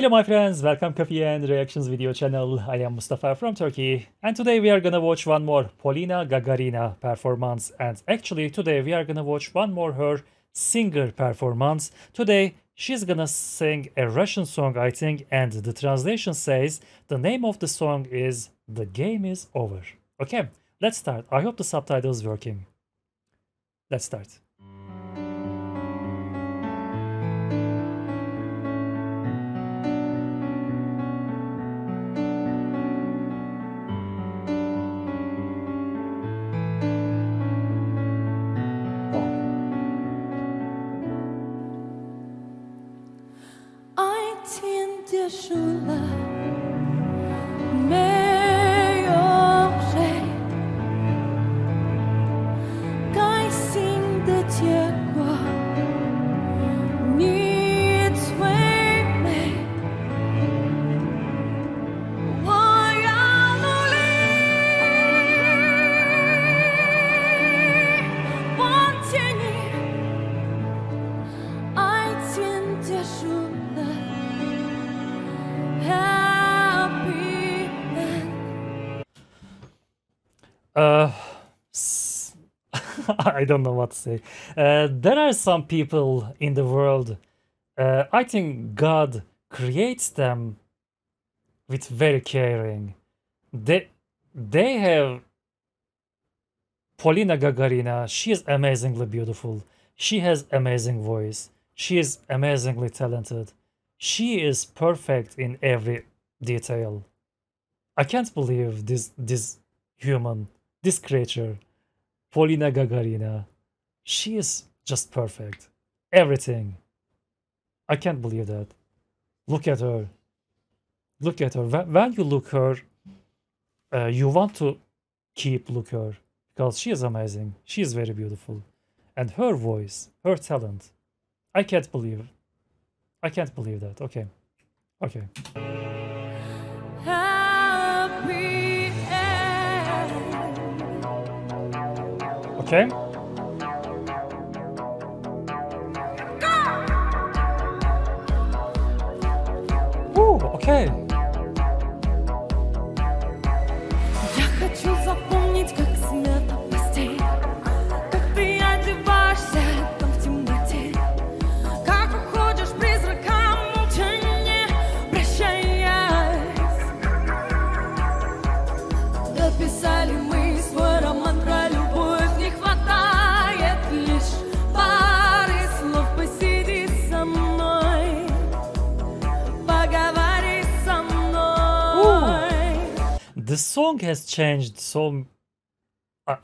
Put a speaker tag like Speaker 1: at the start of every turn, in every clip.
Speaker 1: Hello my friends, welcome Coffee and Reactions video channel. I am Mustafa from Turkey and today we are gonna watch one more Polina Gagarina performance and actually today we are gonna watch one more her singer performance. Today she's gonna sing a Russian song I think and the translation says the name of the song is The Game is Over. Okay, let's start. I hope the subtitles working. Let's start. Uh, I don't know what to say. Uh, there are some people in the world. Uh, I think God creates them with very caring. They they have Polina Gagarina. She is amazingly beautiful. She has amazing voice. She is amazingly talented. She is perfect in every detail. I can't believe this this human this creature, Polina Gagarina, she is just perfect. Everything. I can't believe that. Look at her. Look at her. When you look her, uh, you want to keep look her because she is amazing. She is very beautiful. And her voice, her talent. I can't believe. I can't believe that. Okay. Okay. Okay. Ooh, okay. The song has changed so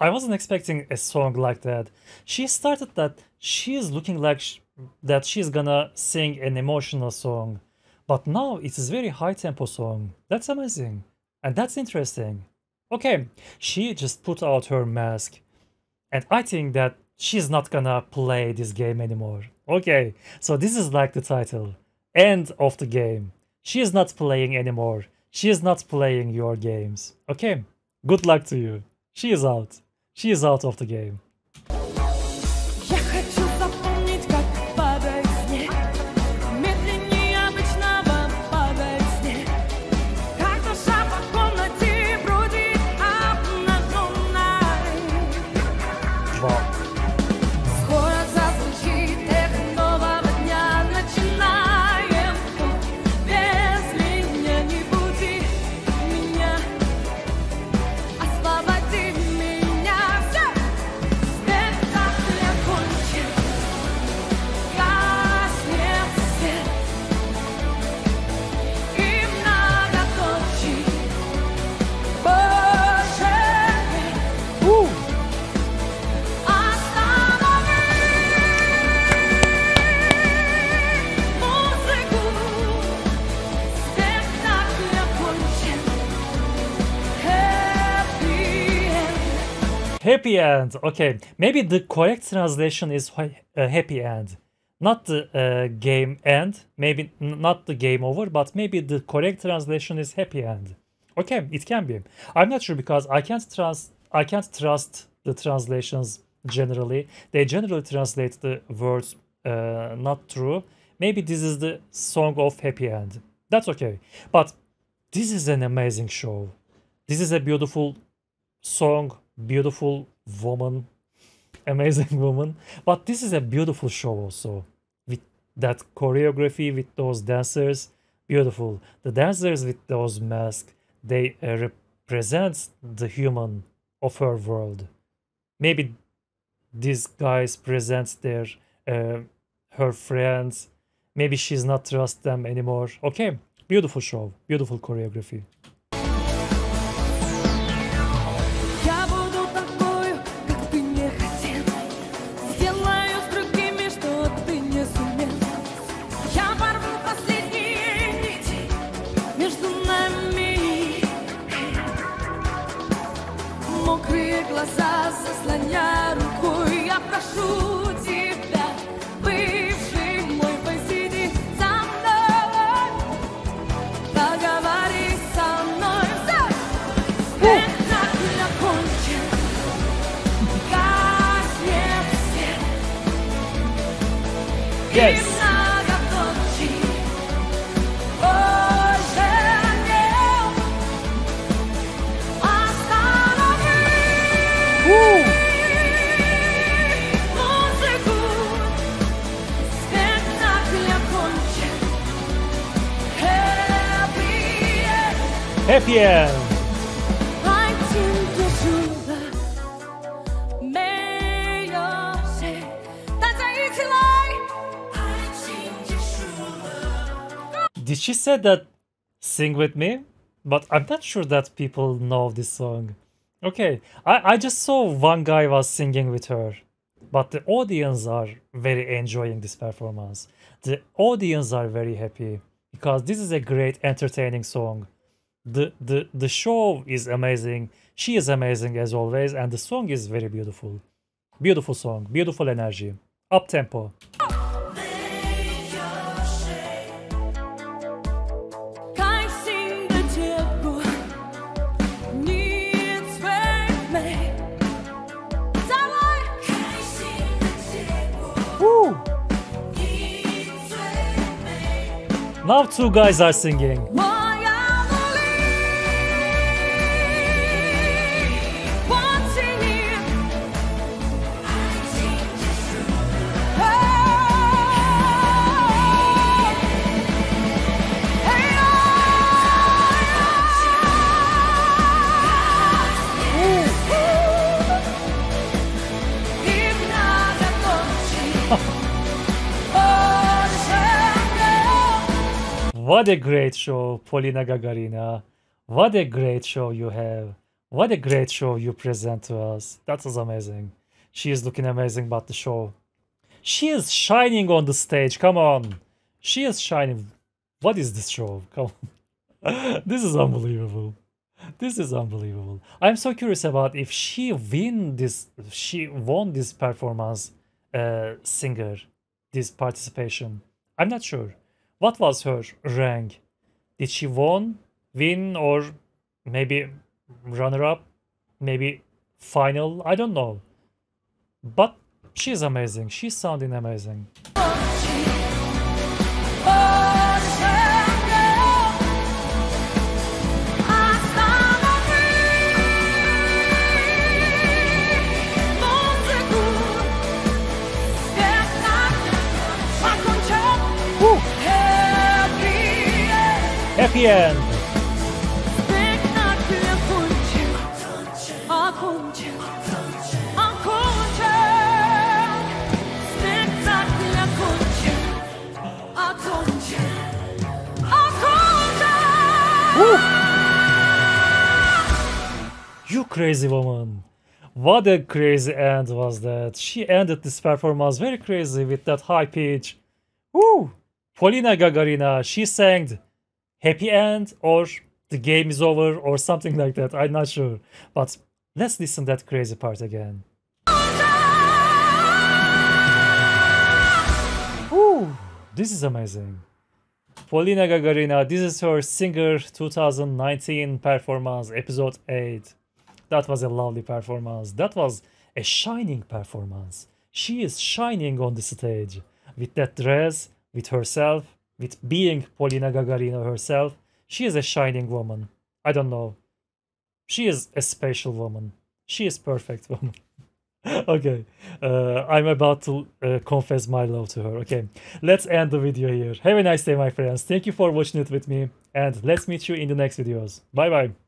Speaker 1: I wasn't expecting a song like that. She started that she's looking like sh that she's gonna sing an emotional song, but now it is a very high tempo song. That's amazing, and that's interesting. Okay, she just put out her mask, and I think that she's not gonna play this game anymore. Okay, so this is like the title, end of the game. She is not playing anymore. She is not playing your games. Okay, good luck to you. She is out. She is out of the game. Happy end. Okay, maybe the correct translation is uh, happy end, not the uh, game end. Maybe not the game over, but maybe the correct translation is happy end. Okay, it can be. I'm not sure because I can't trust. I can't trust the translations generally. They generally translate the words uh, not true. Maybe this is the song of happy end. That's okay. But this is an amazing show. This is a beautiful song, beautiful woman, amazing woman. But this is a beautiful show also with that choreography, with those dancers. Beautiful. The dancers with those masks, they uh, represent the human of her world. Maybe these guys present their uh, her friends. Maybe she's not trust them anymore. Okay, beautiful show, beautiful choreography.
Speaker 2: Глаза заслоняя рукой. Я прошу тебя, бывший мой, посиди со мной. Поговори со мной! Спектакль окончен, гаснет свет,
Speaker 1: Yes.
Speaker 2: Happy End.
Speaker 1: Did she say that sing with me? But I'm not sure that people know this song. Okay, I, I just saw one guy was singing with her. But the audience are very enjoying this performance. The audience are very happy because this is a great entertaining song the the the show is amazing. She is amazing as always, and the song is very beautiful. Beautiful song, beautiful energy, up tempo. Woo! Now two guys are singing. What a great show, Polina Gagarina. What a great show you have. What a great show you present to us. That was amazing. She is looking amazing about the show. She is shining on the stage. Come on. She is shining. What is this show? Come on. this is unbelievable. This is unbelievable. I'm so curious about if she win this she won this performance uh singer this participation. I'm not sure. What was her rank? Did she won, win, or maybe runner up? Maybe final? I don't know. But she's amazing. She's sounding amazing.
Speaker 2: Uh.
Speaker 1: You crazy woman. What a crazy end was that. She ended this performance very crazy with that high pitch. Woo! Polina Gagarina, she sang happy end or the game is over or something like that. I'm not sure. But let's listen that crazy part again. Woo! This is amazing. Polina Gagarina, this is her Singer 2019 performance, episode 8. That was a lovely performance. That was a shining performance. She is shining on the stage with that dress, with herself. With being Polina Gagarina herself. She is a shining woman. I don't know. She is a special woman. She is perfect woman. okay, uh, I'm about to uh, confess my love to her. Okay, let's end the video here. Have a nice day, my friends. Thank you for watching it with me, and let's meet you in the next videos. Bye bye.